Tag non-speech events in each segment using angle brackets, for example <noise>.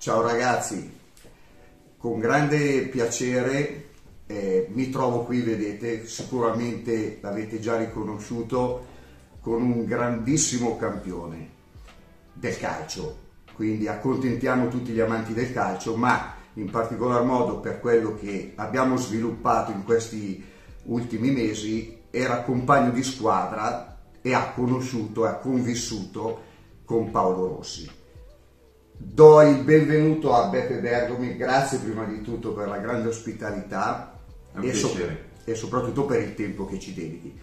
Ciao ragazzi, con grande piacere eh, mi trovo qui, vedete, sicuramente l'avete già riconosciuto, con un grandissimo campione del calcio, quindi accontentiamo tutti gli amanti del calcio, ma in particolar modo per quello che abbiamo sviluppato in questi ultimi mesi, era compagno di squadra e ha conosciuto e ha convissuto con Paolo Rossi. Do il benvenuto a Beppe Bergomi, grazie prima di tutto per la grande ospitalità e, so- e, soprattutto per il tempo che ci dedichi.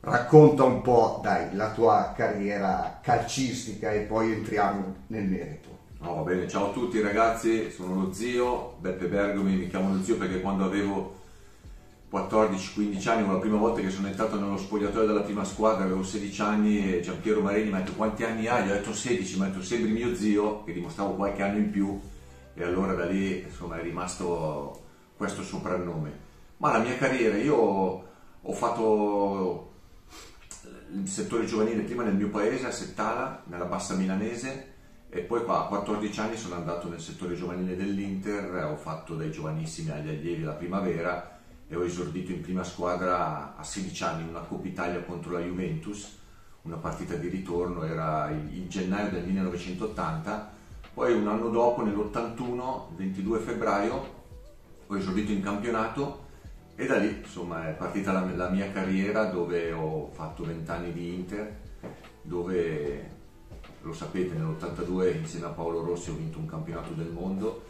Racconta un po', dai, la tua carriera calcistica e poi entriamo nel merito. Oh, va bene, ciao a tutti ragazzi, sono lo zio, Beppe Bergomi, mi chiamo lo zio perché quando avevo 14-15 anni, la prima volta che sono entrato nello spogliatoio della prima squadra, avevo 16 anni e Giampiero Marini mi ha detto quanti anni hai? Gli ho detto 16, mi ha detto sembri mio zio, che dimostravo qualche anno in più e allora da lì insomma è rimasto questo soprannome. Ma la mia carriera, io ho fatto il settore giovanile prima nel mio paese, a Settala, nella bassa milanese, e poi qua a 14 anni sono andato nel settore giovanile dell'Inter, ho fatto dai giovanissimi agli allievi la primavera e ho esordito in prima squadra a 16 anni in una Coppa Italia contro la Juventus, una partita di ritorno, era il gennaio del 1980, poi un anno dopo, nell'81, il 22 febbraio, ho esordito in campionato. E da lì insomma è partita la, la mia carriera dove ho fatto 20 anni di Inter, dove lo sapete nell'82 insieme a Paolo Rossi ho vinto un campionato del mondo,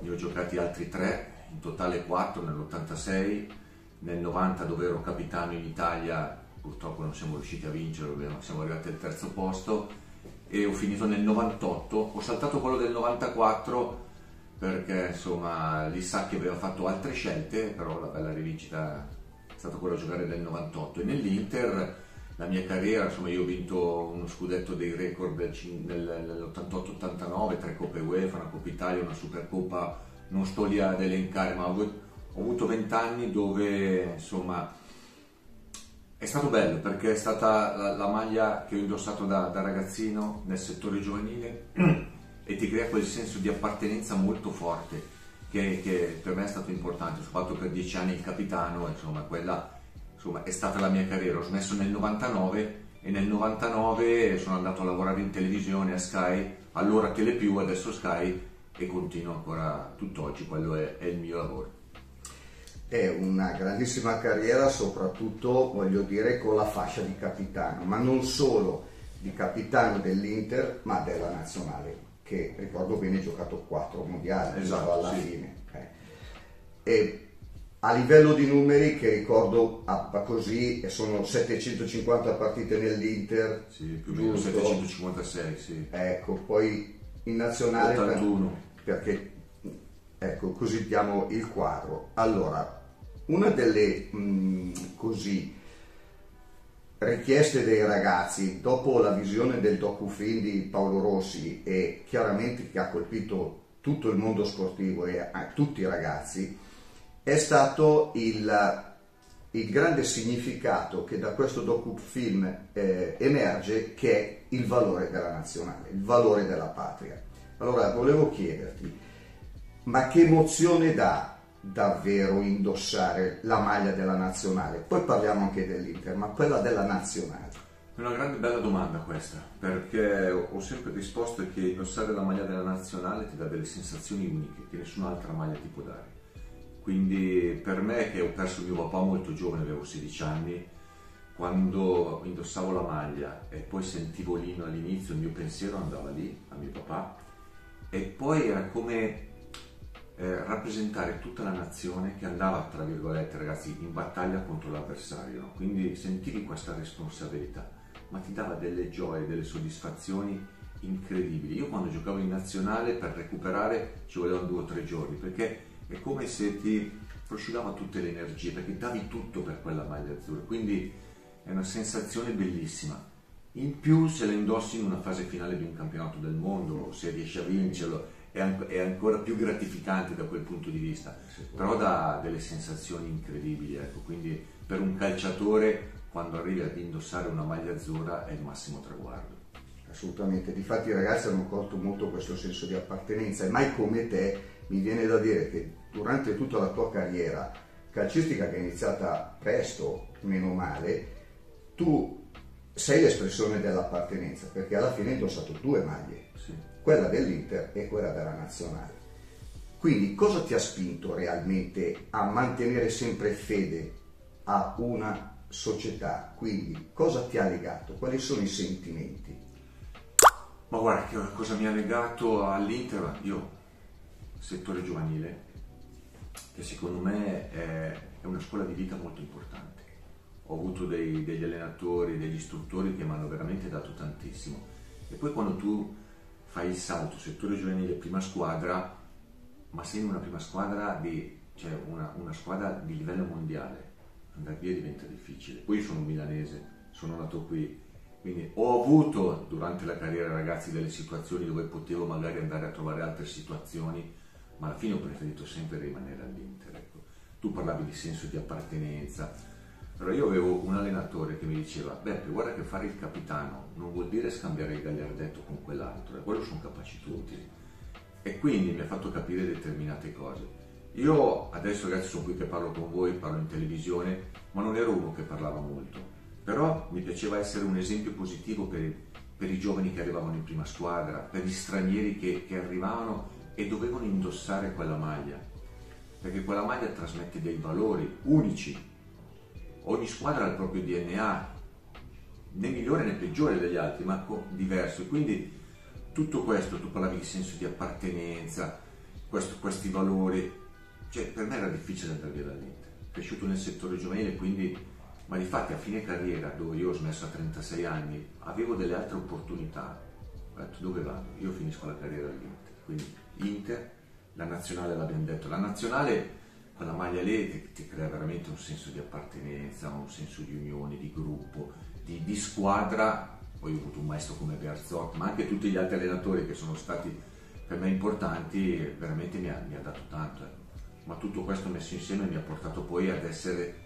ne ho giocati altri tre in totale 4 nell'86, nel 90 dove ero capitano in Italia purtroppo non siamo riusciti a vincere, siamo arrivati al terzo posto e ho finito nel 98, ho saltato quello del 94 perché insomma Lissacchi aveva fatto altre scelte, però la bella rivincita è stata quella di giocare nel 98 e nell'Inter la mia carriera, insomma io ho vinto uno scudetto dei record nell'88-89, tre Coppe UEFA, una Coppa Italia, una Supercoppa non sto lì ad elencare, ma ho avuto vent'anni dove insomma è stato bello perché è stata la, la maglia che ho indossato da, da, ragazzino nel settore giovanile <clears throat> e ti crea quel senso di appartenenza molto forte che, che per me è stato importante. Ho fatto per dieci anni il capitano, insomma, quella insomma, è stata la mia carriera. Ho smesso nel 99 e nel 99 sono andato a lavorare in televisione a Sky, allora Telepiù, adesso Sky e continuo ancora tutt'oggi, quello è, è il mio lavoro. È una grandissima carriera, soprattutto voglio dire con la fascia di capitano, ma non solo di capitano dell'Inter, ma della nazionale, che ricordo bene ha giocato quattro mondiali esatto, alla sì. fine. Eh. E a livello di numeri che ricordo così sono 750 partite nell'Inter sì, più o meno 756 sì. ecco poi in nazionale 81 perché ecco così diamo il quadro allora una delle mh, mm, così richieste dei ragazzi dopo la visione del docufilm di Paolo Rossi e chiaramente che ha colpito tutto il mondo sportivo e tutti i ragazzi è stato il, il grande significato che da questo docufilm eh, emerge che è il valore della nazionale, il valore della patria. Allora volevo chiederti, ma che emozione dà davvero indossare la maglia della nazionale? Poi parliamo anche dell'Inter, ma quella della nazionale. È una grande bella domanda questa, perché ho sempre risposto che indossare la maglia della nazionale ti dà delle sensazioni uniche che nessun'altra maglia ti può dare. Quindi per me che ho perso mio papà molto giovane, avevo 16 anni, quando indossavo la maglia e poi sentivo l'inno all'inizio, il mio pensiero andava lì, a mio papà, e poi era come eh, rappresentare tutta la nazione che andava, tra virgolette, ragazzi, in battaglia contro l'avversario. Quindi sentivi questa responsabilità, ma ti dava delle gioie, delle soddisfazioni incredibili. Io quando giocavo in nazionale per recuperare ci volevano due o tre giorni, perché è come se ti prosciugava tutte le energie, perché davi tutto per quella maglia azzurra. Quindi è una sensazione bellissima. In più se la indossi in una fase finale di un campionato del mondo, se riesci a vincerlo, è, an- è ancora più gratificante da quel punto di vista, però dà delle sensazioni incredibili, ecco. quindi per un calciatore quando arrivi ad indossare una maglia azzurra è il massimo traguardo. assolutamente. Difatti i ragazzi hanno colto molto questo senso di appartenenza e mai come te mi viene da dire che durante tutta la tua carriera calcistica che è iniziata presto, meno male, tu sei l'espressione dell'appartenenza perché alla fine hai indossato due maglie, sì. quella dell'Inter e quella della nazionale. Quindi cosa ti ha spinto realmente a mantenere sempre fede a una società? Quindi cosa ti ha legato? Quali sono i sentimenti? Ma guarda, cosa mi ha legato all'Inter? Io, settore giovanile, che secondo me è, è una scuola di vita molto importante. Ho avuto dei, degli allenatori, degli istruttori che mi hanno veramente dato tantissimo. E poi quando tu fai il salto, settore giovanile, prima squadra, ma sei in una prima squadra di, cioè una, una squadra di livello mondiale, andare via diventa difficile. Poi sono milanese, sono nato qui, quindi ho avuto durante la carriera ragazzi delle situazioni dove potevo magari andare a trovare altre situazioni ma alla fine ho preferito sempre rimanere all'Inter. Ecco. Tu parlavi di senso di appartenenza, però io avevo un allenatore che mi diceva, Beppe, guarda che fare il capitano non vuol dire scambiare il gagliardetto con quell'altro, e quello sono capaci tutti. E quindi mi ha fatto capire determinate cose. Io adesso ragazzi sono qui che parlo con voi, parlo in televisione, ma non ero uno che parlava molto. Però mi piaceva essere un esempio positivo per, per i giovani che arrivavano in prima squadra, per gli stranieri che, che arrivavano e dovevano indossare quella maglia, perché quella maglia trasmette dei valori unici. Ogni squadra ha il proprio DNA, né migliore né peggiore degli altri, ma diverso. E quindi tutto questo, tu parlavi di senso di appartenenza, questo, questi valori, cioè per me era difficile andare via dall'Inter. Cresciuto nel settore giovanile, quindi, ma di fatti a fine carriera, dove io ho smesso a 36 anni, avevo delle altre opportunità. Ho detto dove vado? Io finisco la carriera all'Inter. Quindi Inter, la nazionale l'abbiamo detto, la nazionale con la maglia lì ti, crea veramente un senso di appartenenza, un senso di unione, di gruppo, di, di squadra. Poi ho avuto un maestro come Berzot, ma anche tutti gli altri allenatori che sono stati per me importanti, veramente mi ha, mi ha dato tanto. Eh. Ma tutto questo messo insieme mi ha portato poi ad essere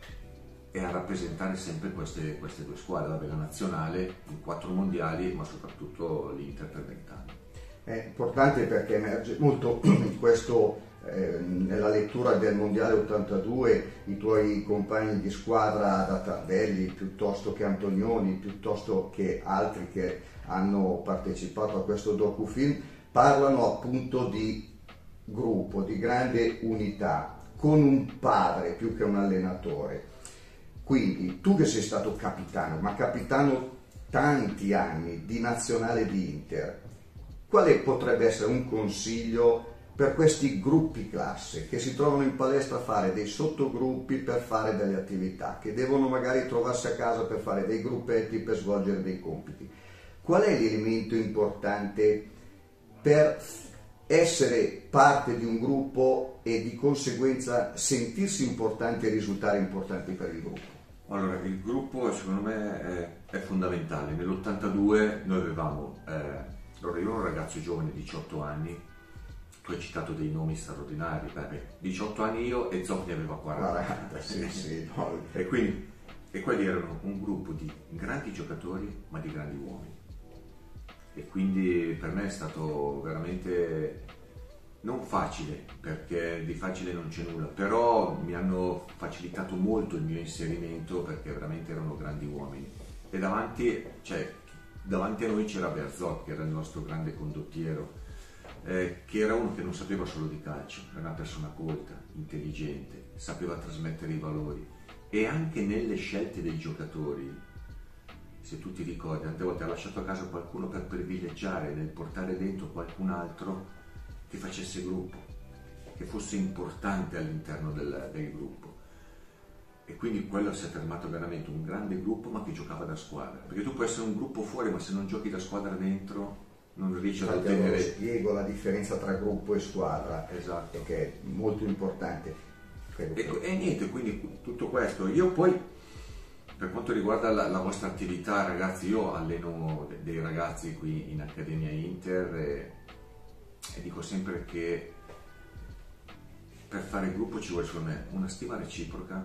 e a rappresentare sempre queste, queste due squadre, la nazionale, i quattro mondiali, ma soprattutto l'Inter per vent'anni è importante perché emerge molto <clears throat> questo eh, nella lettura del Mondiale 82 i tuoi compagni di squadra da Tardelli piuttosto che Antonioni, piuttosto che altri che hanno partecipato a questo docufilm, parlano appunto di gruppo, di grande unità, con un padre più che un allenatore. Quindi tu che sei stato capitano, ma capitano tanti anni di nazionale di Inter, quale potrebbe essere un consiglio per questi gruppi classe che si trovano in palestra a fare dei sottogruppi per fare delle attività, che devono magari trovarsi a casa per fare dei gruppetti per svolgere dei compiti? Qual è l'elemento importante per essere parte di un gruppo e di conseguenza sentirsi importanti e risultare importanti per il gruppo? Allora, il gruppo secondo me è, è fondamentale. Nell'82 noi avevamo eh, allora io ero un ragazzo giovane, 18 anni, tu hai citato dei nomi straordinari, beh, 18 anni io e Zoff ne aveva 40. 40 sì, sì, no. E quindi, e quelli erano un gruppo di grandi giocatori ma di grandi uomini. E quindi per me è stato veramente non facile, perché di facile non c'è nulla, però mi hanno facilitato molto il mio inserimento perché veramente erano grandi uomini. E davanti, cioè, davanti a noi c'era Berzot, che era il nostro grande condottiero, eh, che era uno che non sapeva solo di calcio, era una persona colta, intelligente, sapeva trasmettere i valori. E anche nelle scelte dei giocatori, se tu ti ricordi, tante volte ha lasciato a casa qualcuno per privilegiare nel portare dentro qualcun altro che facesse gruppo, che fosse importante all'interno del, del gruppo. E quindi quello si è fermato veramente un grande gruppo ma che giocava da squadra. Perché tu puoi essere un gruppo fuori ma se non giochi da squadra dentro non riesci ad ottenere spiego la differenza tra gruppo e squadra esatto. che è molto importante. E, che... e, niente quindi tutto questo. Io poi per quanto riguarda la, la vostra attività ragazzi io alleno dei ragazzi qui in Accademia Inter e, e dico sempre che per fare gruppo ci vuole secondo me una stima reciproca.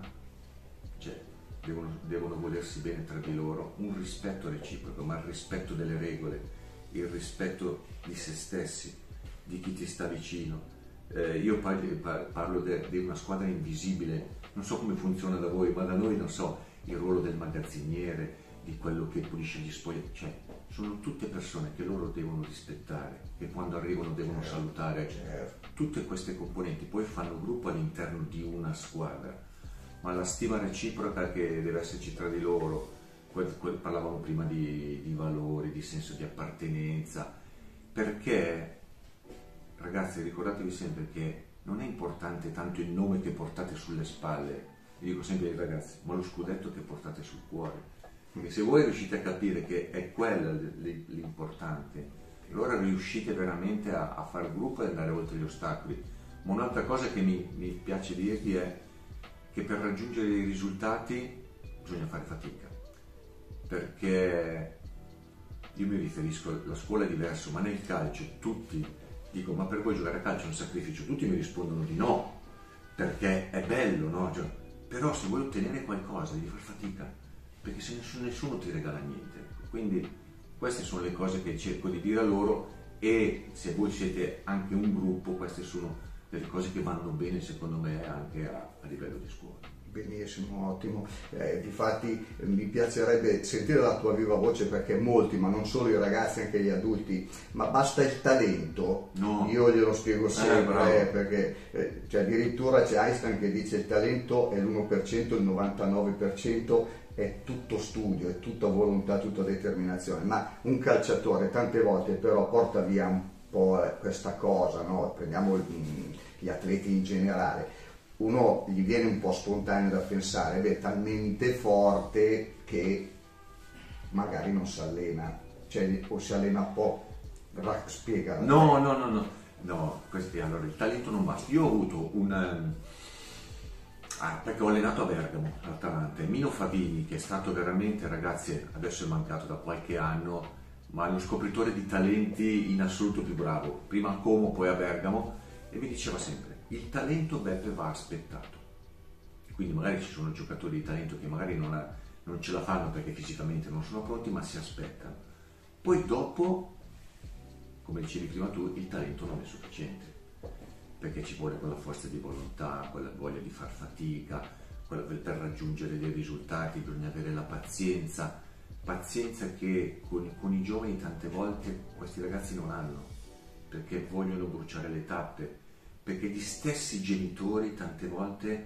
Cioè devono, devono volersi bene tra di loro, un rispetto reciproco, ma il rispetto delle regole, il rispetto di se stessi, di chi ti sta vicino. Eh, io parlo, parlo di una squadra invisibile, non so come funziona da voi, ma da noi non so il ruolo del magazziniere, di quello che pulisce gli spogli, cioè sono tutte persone che loro devono rispettare, che quando arrivano devono certo, salutare, certo. tutte queste componenti poi fanno gruppo all'interno di una squadra, ma la stima reciproca che deve esserci tra di loro, parlavamo prima di, di valori, di senso di appartenenza, perché ragazzi ricordatevi sempre che non è importante tanto il nome che portate sulle spalle, io dico sempre ai ragazzi, ma lo scudetto che portate sul cuore perché se voi riuscite a capire che è quello l'importante, allora riuscite veramente a, a fare gruppo e andare oltre gli ostacoli. Ma un'altra cosa che mi, mi piace dirvi è che per raggiungere i risultati bisogna fare fatica. Perché io mi riferisco, la scuola è diversa, ma nel calcio tutti dico ma per voi giocare a calcio è un sacrificio, tutti mi rispondono di no, perché è bello, no? Cioè, però se vuoi ottenere qualcosa devi fare fatica perché se nessuno, nessuno ti regala niente. Quindi queste sono le cose che cerco di dire a loro e se voi siete anche un gruppo, queste sono delle cose che vanno bene secondo me anche a, a livello di scuola. Benissimo, ottimo. Eh, difatti mi piacerebbe sentire la tua viva voce perché molti, ma non solo i ragazzi, anche gli adulti, ma basta il talento. No. Io glielo spiego eh, sempre eh, perché eh, cioè, addirittura c'è Einstein che dice il talento è l'1%, il 99% è tutto studio, è tutta volontà, tutta determinazione, ma un calciatore tante volte però porta via un po' questa cosa, no? prendiamo gli atleti in generale, uno gli viene un po' spontaneo da pensare, beh, è talmente forte che magari non si allena, cioè, o si allena un po', spiega. No, no, no, no, no, questi, allora il talento non basta. Io ho avuto un Ah, perché ho allenato a Bergamo, all'Atalanta, Mino Favini, che è stato veramente, ragazzi, adesso è mancato da qualche anno, ma è uno scopritore di talenti in assoluto più bravo, prima a Como, poi a Bergamo, e mi diceva sempre, il talento Beppe va aspettato. Quindi magari ci sono giocatori di talento che magari non, ha, non ce la fanno perché fisicamente non sono pronti, ma si aspettano. Poi dopo, come dicevi prima tu, il talento non è sufficiente perché ci vuole quella forza di volontà, quella voglia di far fatica, quella per raggiungere dei risultati bisogna avere la pazienza, pazienza che con, con, i giovani tante volte questi ragazzi non hanno, perché vogliono bruciare le tappe, perché gli stessi genitori tante volte,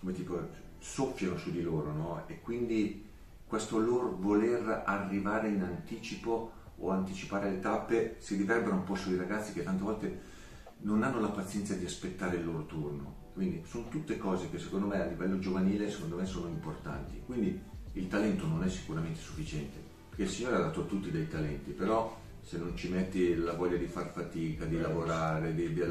come tipo, soffiano su di loro, no? E quindi questo loro voler arrivare in anticipo o anticipare le tappe si riverbera un po' sui ragazzi che tante volte non hanno la pazienza di aspettare il loro turno. Quindi sono tutte cose che secondo me a livello giovanile secondo me sono importanti. Quindi il talento non è sicuramente sufficiente, perché il Signore ha dato a tutti dei talenti, però se non ci metti la voglia di far fatica, di lavorare, di, di,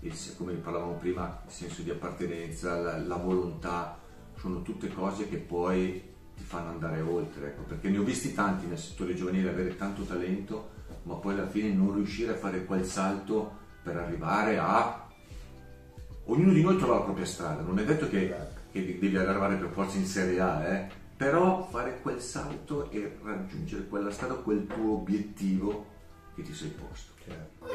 il, come parlavamo prima, il senso di appartenenza, la, la, volontà, sono tutte cose che poi ti fanno andare oltre, ecco, perché ne ho visti tanti nel settore giovanile avere tanto talento, ma poi alla fine non riuscire a fare quel salto per arrivare a... Ognuno di noi trova la propria strada, non è detto che, che devi arrivare per forza in Serie A, eh? però fare quel salto e raggiungere quella strada, quel tuo obiettivo che ti sei posto. Certo.